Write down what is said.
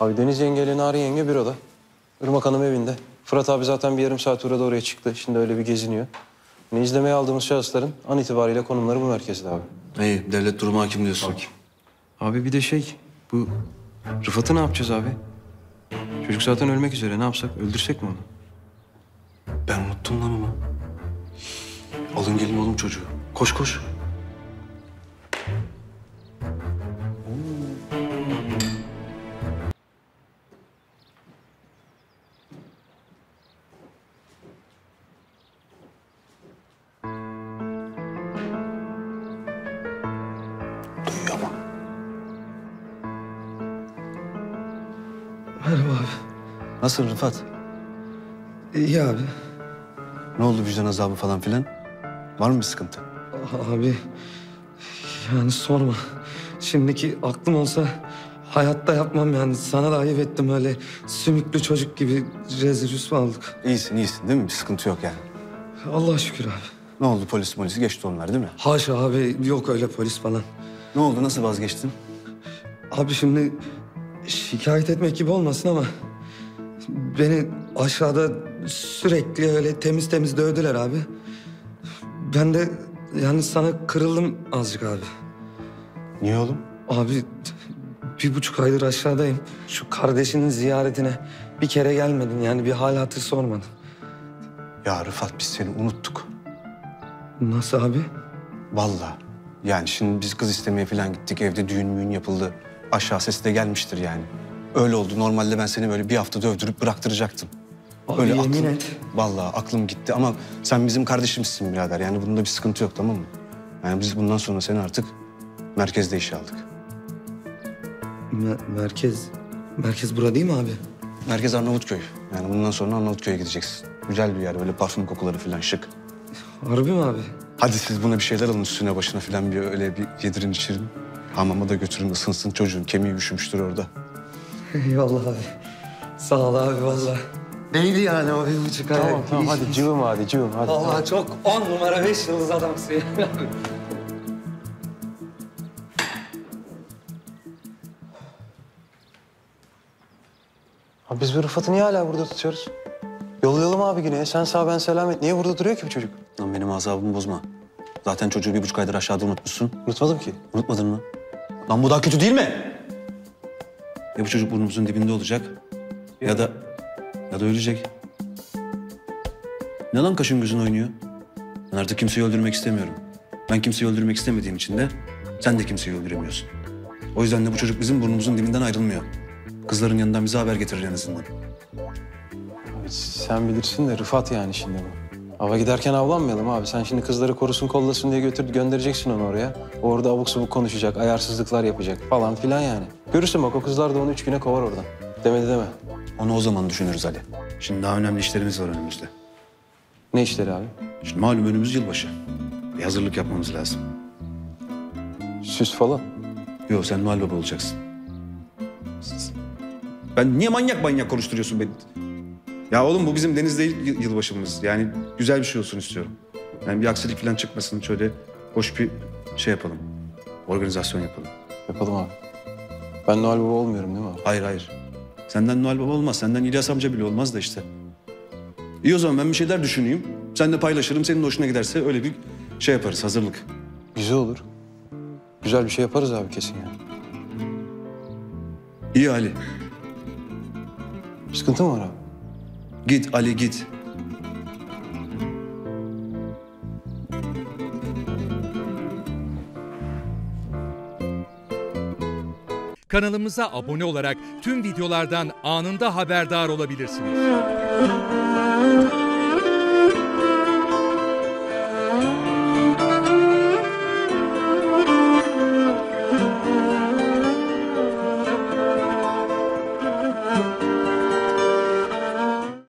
Abi Deniz yengeyle Nari yenge bir oda. Irmak Hanım evinde. Fırat abi zaten bir yarım saat uğradı oraya çıktı. Şimdi öyle bir geziniyor. Yani izlemeye aldığımız şahısların an itibariyle konumları bu merkezde abi. İyi, devlet durumu hakim diyorsun. Abi bir de şey, bu Rıfat'ı ne yapacağız abi? Çocuk zaten ölmek üzere. Ne yapsak? Öldürsek mi onu? Ben unuttum lan onu. Alın gelin oğlum çocuğu. Koş koş. Merhaba abi. Nasıl Rıfat? İyi abi. Ne oldu vicdan azabı falan filan? Var mı bir sıkıntı? Abi yani sorma. Şimdiki aklım olsa hayatta yapmam yani. Sana da ayıp ettim öyle sümüklü çocuk gibi rezil rüsva olduk. İyisin iyisin değil mi? Bir sıkıntı yok yani. Allah şükür abi. Ne oldu polis polisi geçti onlar değil mi? Haşa abi yok öyle polis falan. Ne oldu nasıl vazgeçtin? Abi şimdi şikayet etmek gibi olmasın ama beni aşağıda sürekli öyle temiz temiz dövdüler abi. Ben de yani sana kırıldım azıcık abi. Niye oğlum? Abi bir buçuk aydır aşağıdayım. Şu kardeşinin ziyaretine bir kere gelmedin yani bir hal hatır sormadın. Ya Rıfat biz seni unuttuk. Nasıl abi? Vallahi. Yani şimdi biz kız istemeye falan gittik. Evde düğün müğün yapıldı. Aşağı sesi de gelmiştir yani. Öyle oldu. Normalde ben seni böyle bir hafta dövdürüp bıraktıracaktım. Abi Öyle yemin aklım, et. Vallahi aklım gitti ama sen bizim kardeşimizsin birader. Yani bunda bir sıkıntı yok tamam mı? Yani biz bundan sonra seni artık merkezde işe aldık. Me- merkez, merkez bura değil mi abi? Merkez Arnavutköy. Yani bundan sonra Arnavutköy'e gideceksin. Güzel bir yer böyle parfüm kokuları falan şık. Harbi mi abi? Hadi siz buna bir şeyler alın üstüne başına falan bir öyle bir yedirin içirin. Hamama da götürün ısınsın çocuğun kemiği üşümüştür orada. Eyvallah abi. Sağ ol abi vallahi. Neydi yani o bir buçuk ay? Tamam tamam hadi cıvım hadi cıvım hadi. Vallahi çok on numara beş yıldız adamsın abi. Abi biz bu Rıfat'ı niye hala burada tutuyoruz? Yollayalım abi Güney'e. Sen sağ ben selamet. Niye burada duruyor ki bu çocuk? Lan benim azabımı bozma. Zaten çocuğu bir buçuk aydır aşağıda unutmuşsun. Unutmadım ki. Unutmadın mı? Lan bu daha kötü değil mi? Ya bu çocuk burnumuzun dibinde olacak ya da ya da ölecek. Ne lan kaşın gözün oynuyor? Ben artık kimseyi öldürmek istemiyorum. Ben kimseyi öldürmek istemediğim için de sen de kimseyi öldüremiyorsun. O yüzden de bu çocuk bizim burnumuzun dibinden ayrılmıyor. Kızların yanından bize haber getirir en azından. Sen bilirsin de Rıfat yani şimdi bu. Ava giderken avlanmayalım abi. Sen şimdi kızları korusun kollasın diye götür göndereceksin onu oraya. Orada abuk subuk konuşacak, ayarsızlıklar yapacak falan filan yani. Görürsün bak o kızlar da onu üç güne kovar oradan. Demedi deme. Onu o zaman düşünürüz Ali. Şimdi daha önemli işlerimiz var önümüzde. Ne işleri abi? Şimdi malum önümüz yılbaşı. Bir hazırlık yapmamız lazım. Süs falan. Yok sen Noel Baba olacaksın. Ben niye manyak manyak konuşturuyorsun beni? Ya oğlum bu bizim Deniz değil yıl- yılbaşımız. Yani güzel bir şey olsun istiyorum. Yani bir aksilik falan çıkmasın. Şöyle hoş bir şey yapalım. Organizasyon yapalım. Yapalım abi. Ben Noel Baba olmuyorum değil mi abi? Hayır hayır. Senden Noel Baba olmaz. Senden İlyas amca bile olmaz da işte. İyi o zaman ben bir şeyler düşüneyim. Sen de paylaşırım. Senin de hoşuna giderse öyle bir şey yaparız. Hazırlık. Güzel olur. Güzel bir şey yaparız abi kesin yani. İyi Ali. Sıkıntı mı var abi? Git Ali git. Kanalımıza abone olarak tüm videolardan anında haberdar olabilirsiniz.